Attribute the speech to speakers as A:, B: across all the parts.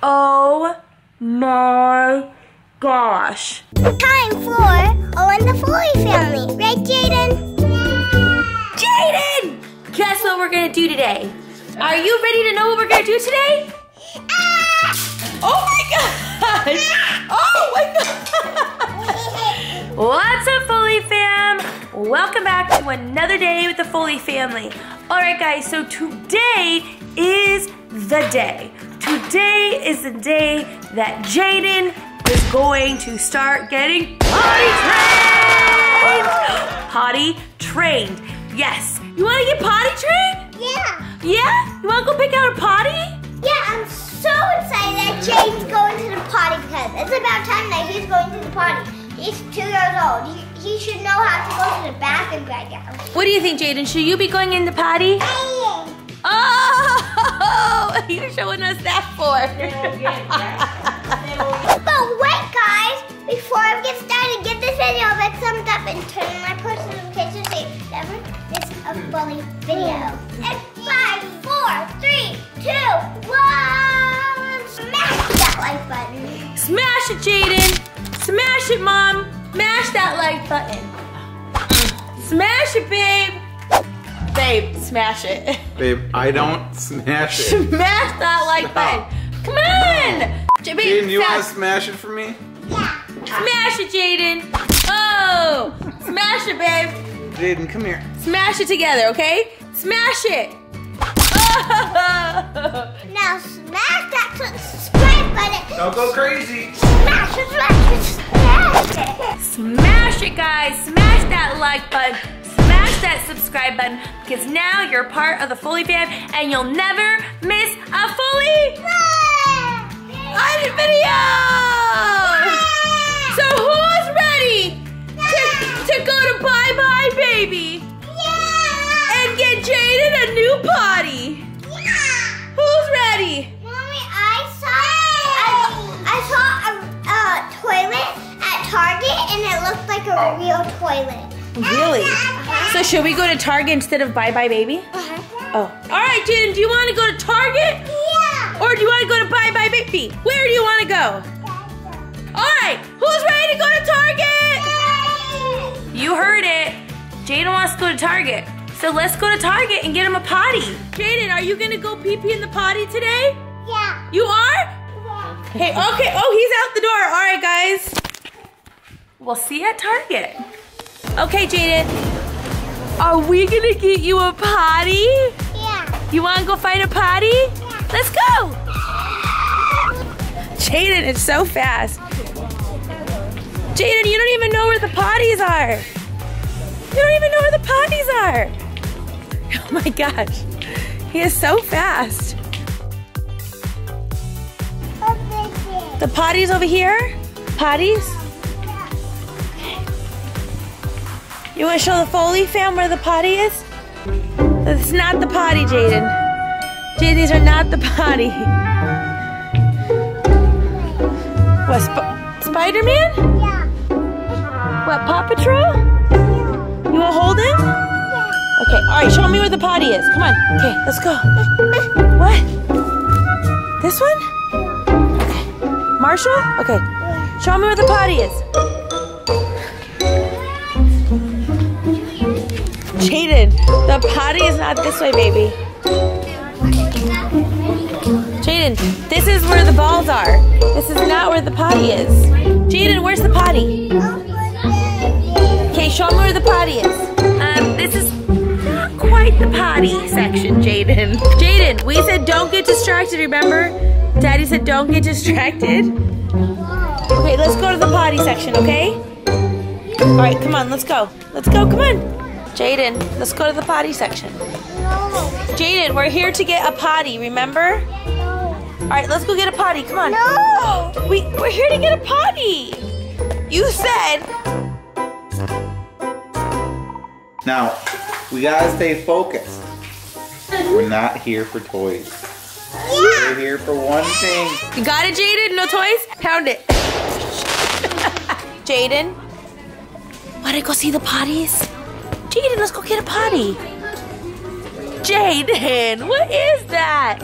A: Oh my gosh.
B: Time for All in the Foley family. Right, Jayden?
A: Jayden! Guess what we're gonna do today? Are you ready to know what we're gonna do today? Ah! Oh my gosh! Oh my god! What's up, Foley fam? Welcome back to another day with the Foley family. All right, guys, so today is the day. Today is the day that Jayden is going to start getting potty trained. Potty trained. Yes. You want to get potty trained?
B: Yeah.
A: Yeah? You want to go pick out a potty?
B: Yeah, I'm so excited that Jayden's going to the potty because it's about time that he's going to the potty. He's two years old. He, he should know how to go to the bathroom right now.
A: What do you think, Jayden? Should you be going in the potty? Oh, you're showing us that for.
B: But wait, guys! Before I get started, give this video a big thumbs up and turn on my post notifications so you never miss a Foley video. And five, four, three, two, one! Smash that like button.
A: Smash it, Jayden. Smash it, Mom. Smash that like button. Smash it, babe. Babe, smash it.
C: Babe, I don't smash it.
A: Smash that like button. Come on. J- babe,
C: Jayden, you want to
A: smash-
C: smash it for me?
B: Yeah.
A: Smash it, Jayden. Oh, smash it, babe.
C: Jayden, come here.
A: Smash it together, okay? Smash it. Oh.
B: Now smash that subscribe button.
C: Don't go crazy.
B: Smash it, smash it, smash it.
A: Smash it, guys. Smash that like button. Smash that subscribe button because now you're part of the Foley fam and you'll never miss a Foley on video. So who's ready to, to go to Buy Buy Baby and get Jayden a new potty? Who's ready?
B: Mommy, I saw I, I saw a, a toilet at Target and it looked like a oh. real toilet.
A: Really? So should we go to Target instead of Buy Buy Baby?
B: Uh-huh.
A: Oh. All right, Jayden, do you want to go to Target?
B: Yeah.
A: Or do you want to go to Buy Buy Baby? Where do you want to go? All right, who's ready to go to Target? You heard it. Jayden wants to go to Target. So let's go to Target and get him a potty. Jayden, are you going to go pee pee in the potty today?
B: Yeah.
A: You are? Hey, okay. Oh, he's out the door. All right, guys. We'll see you at Target. Okay, Jayden. Are we going to get you a potty?
B: Yeah.
A: You want to go find a potty? Yeah. Let's go. Jayden is so fast. Jayden, you don't even know where the potties are. You don't even know where the potties are. Oh my gosh. He is so fast. The potties over here? Potties? You want to show the Foley fam where the potty is? It's not the potty, Jayden. Jayden, these are not the potty. What, Sp- Spider-Man?
B: Yeah.
A: What, Paw Patrol? Yeah. You want to hold him? Okay, all right, show me where the potty is. Come on. Okay, let's go. What? This one? Okay. Marshall? Okay. Show me where the potty is. Jayden, the potty is not this way, baby. Jayden, this is where the balls are. This is not where the potty is. Jayden, where's the potty? Okay, show me where the potty is. Um, this is not quite the potty section, Jayden. Jayden, we said don't get distracted, remember? Daddy said don't get distracted. Okay, let's go to the potty section, okay? All right, come on, let's go. Let's go, come on. Jayden, let's go to the potty section. No. Jayden, we're here to get a potty, remember? No. All right, let's go get a potty. Come on.
B: No.
A: We, we're here to get a potty. You said.
C: Now, we gotta stay focused. We're not here for toys. Yeah. We're here for one thing.
A: You got it, Jayden? No toys? Pound it. Jayden? Wanna go see the potties? Jayden, let's go get a potty. Jayden, what is that?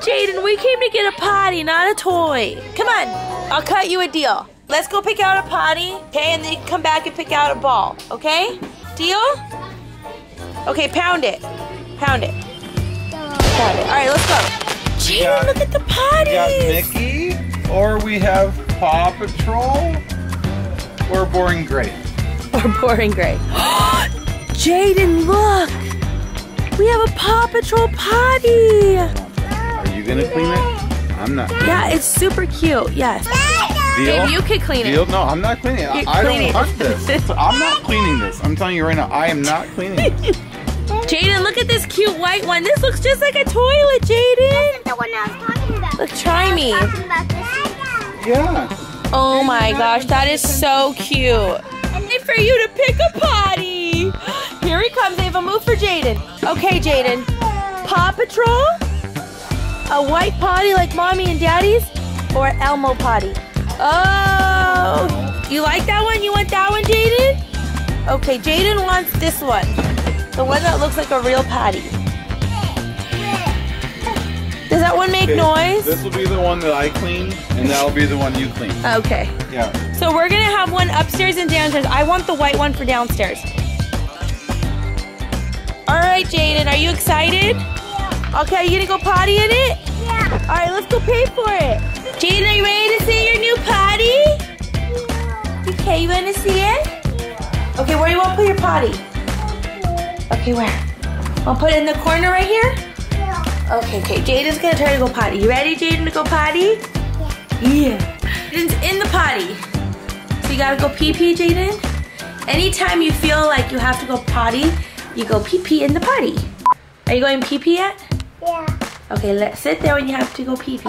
A: Jayden, we came to get a potty, not a toy. Come on, I'll cut you a deal. Let's go pick out a potty, okay? And then you can come back and pick out a ball, okay? Deal? Okay, pound it. Pound it. Pound it. All right, let's go.
C: Jayden,
A: look at the potty.
C: We got. Mickey, or we have Paw Patrol, or Boring Gray.
A: Or boring gray. Jayden, look. We have a Paw Patrol potty.
C: Are you gonna clean it? I'm not.
A: Yeah, it's super cute. Yes.
C: Deal?
A: Babe, you could clean it.
C: Deal? No, I'm not cleaning it.
A: You
C: I
A: clean
C: don't
A: it.
C: want this. I'm not cleaning this. I'm telling you right now, I am not cleaning it.
A: Jayden, look at this cute white one. This looks just like a toilet, Jayden.
B: The one I was talking about.
A: Look, try me.
B: I was talking about this.
C: Yeah.
A: Oh my gosh, that is so cute. For you to pick a potty. Here he comes, Ava. Move for Jayden. Okay, Jayden. Paw Patrol? A white potty like mommy and daddy's? Or Elmo potty? Oh, you like that one? You want that one, Jayden? Okay, Jayden wants this one. The one that looks like a real potty. Make
C: Okay,
A: noise?
C: This will be the one that I clean, and that'll be the one you clean.
A: Okay.
C: Yeah.
A: So we're gonna have one upstairs and downstairs. I want the white one for downstairs. All right, Jayden, are you excited? Yeah. Okay, are you gonna go potty in it?
B: Yeah.
A: All right, let's go pay for it. Jayden, are you ready to see your new potty? Yeah. Okay, you wanna see it? Yeah. Okay, where do you want to put your potty? Okay, where? I'll put it in the corner right here? Okay, okay, Jayden's gonna try to go potty. You ready, Jayden, to go potty? Yeah. Yeah. Jayden's in the potty. So you gotta go pee pee, Jayden. Anytime you feel like you have to go potty, you go pee pee in the potty. Are you going pee pee yet?
B: Yeah.
A: Okay, let's sit there when you have to go pee pee.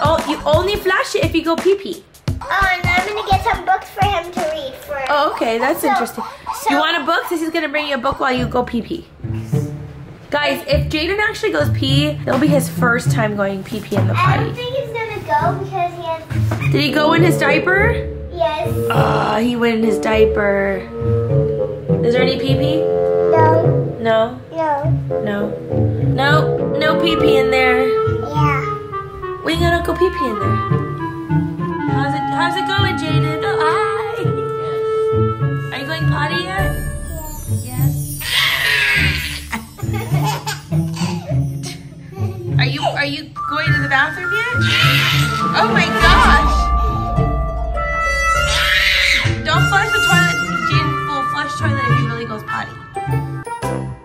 A: Oh, you only flash it if you go pee pee.
B: Oh, and I'm gonna get some books for him to read for.
A: Oh, okay, that's
B: So-
A: interesting.
B: so-
A: you want a book? This is gonna bring you a book while you go pee pee. Guys, if Jayden actually goes pee, it'll be his first time going pee pee in the potty.
B: I don't think he's gonna go because he has.
A: Did he go in his diaper?
B: Yes.
A: Ah, he went in his diaper. Is there any pee pee?
B: No.
A: No,
B: No.
A: no, no, no pee pee in there.
B: Yeah.
A: We gotta go pee pee in there. How's it? How's it going, Jayden? Oh, hi. Are you going potty yet? Are you going to the bathroom yet? Oh my gosh! Don't flush the toilet. Jayden will flush toilet if he really goes potty.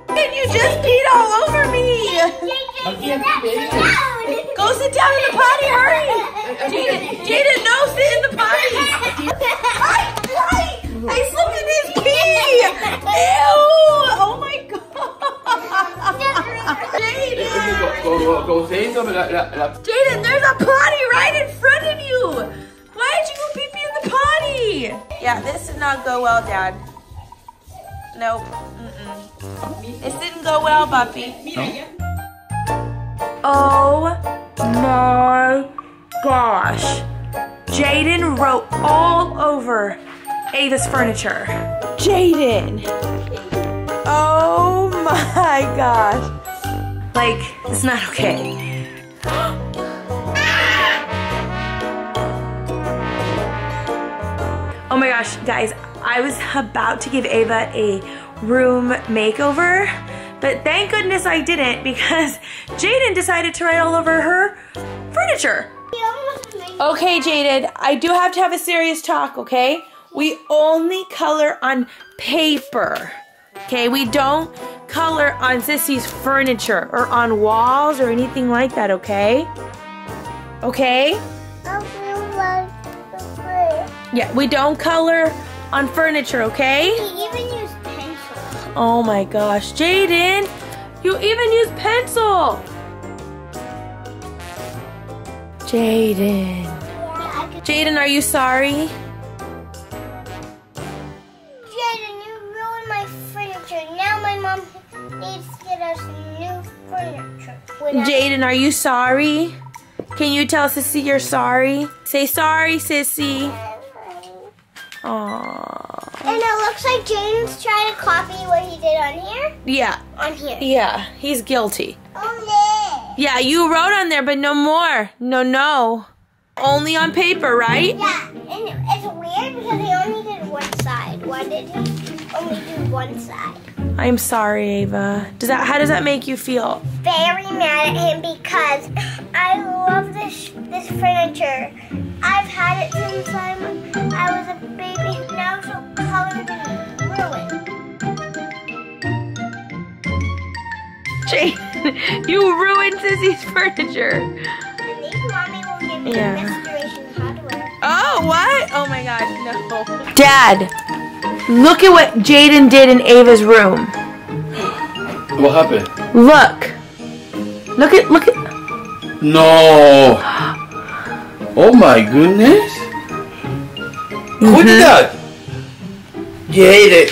A: And you just peed all over me. Go sit down in the potty, hurry! Jayden, Jayden, no, sit in the potty! I, I, I slipped in his pee! Ew! Jayden, there's a potty right in front of you! Why did you go pee pee in the potty? Yeah, this did not go well, Dad. Nope. Mm-mm. This didn't go well, Buffy. Oh my gosh. Jayden wrote all over Ava's furniture. Jayden! Oh my gosh. Like, it's not okay. Oh my gosh, guys, I was about to give Ava a room makeover, but thank goodness I didn't because Jayden decided to write all over her furniture. Okay, Jayden, I do have to have a serious talk, okay? We only color on paper. Okay, we don't color on Sissy's furniture or on walls or anything like that, okay? Okay? Yeah, we don't color on furniture, okay?
B: He even used pencil.
A: Oh my gosh, Jayden, you even use pencil. Jayden.
B: Yeah,
A: Jayden, are you sorry?
B: Jayden, you ruined my furniture. Now my mom needs to get us new furniture.
A: Jayden, are you sorry? Can you tell Sissy you're sorry? Say sorry, Sissy. Aww.
B: And it looks like Jayden's trying to copy what he did on here.
A: Yeah,
B: On here.
A: yeah, he's guilty.
B: Oh,
A: Yeah, you wrote on there, but no more. No, no. Only on paper, right?
B: Yeah, and it's weird because he only did one side. Why did he only do one side?
A: I'm sorry, Ava. Does that? How does that make you feel?
B: Very mad at him because I love this this furniture. I've had it since I'm, I was a
A: Jane, you ruined Sissy's furniture.
B: And maybe mommy will give me
A: Yeah.
B: restoration hardware.
A: Oh, what? Oh my gosh, no. Dad, look at what Jayden did in Ava's room.
D: What happened?
A: Look. Look at, look at.
D: No. Oh my goodness. Who did mm-hmm. that? Jayden.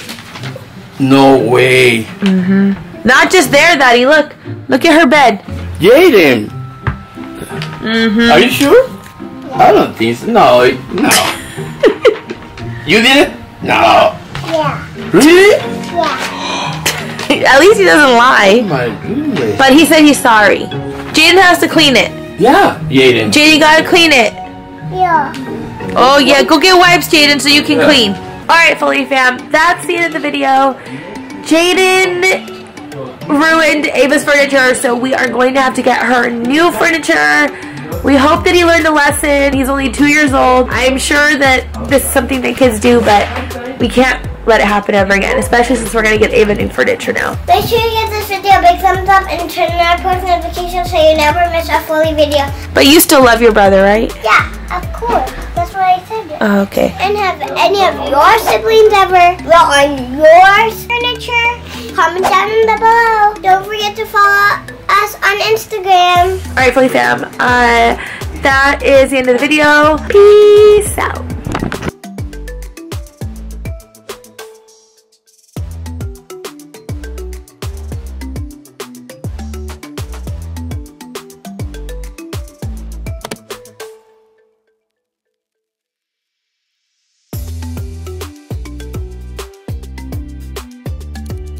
D: No way. Mhm.
A: Not just there, Daddy. Look. Look at her bed.
D: Jayden. Are you sure? I don't think so. No. it- No. you did it? No.
B: Yeah,
D: Really?
B: yeah.
A: At least he doesn't
D: Oh
A: lie.
D: my goodness.
A: But he said he's sorry. Jayden has to clean it.
D: Yeah. Jayden.
A: Jayden, you gotta clean it.
B: Yeah.
A: Oh yeah, go get wipes, Jayden, so you can
D: Yeah.
A: clean. All right, Foley fam, that's the end of the video. Jayden ruined Ava's furniture, so we are going to have to get her new furniture. We hope that he learned a lesson. He's only two years old. I'm sure that this is something that kids do, but we can't let it happen ever again, especially since we're gonna get Ava new furniture now.
B: Make sure you give this video a big thumbs up and turn on post notifications so you never miss a Foley video.
A: But you still love your brother, right?
B: Yeah, of course.
A: Oh, okay.
B: And have any of your siblings ever wrote on your furniture? Comment down in the below. Don't forget to follow us on Instagram.
A: All right, Foley fam, uh, that is the end of the video. Peace out.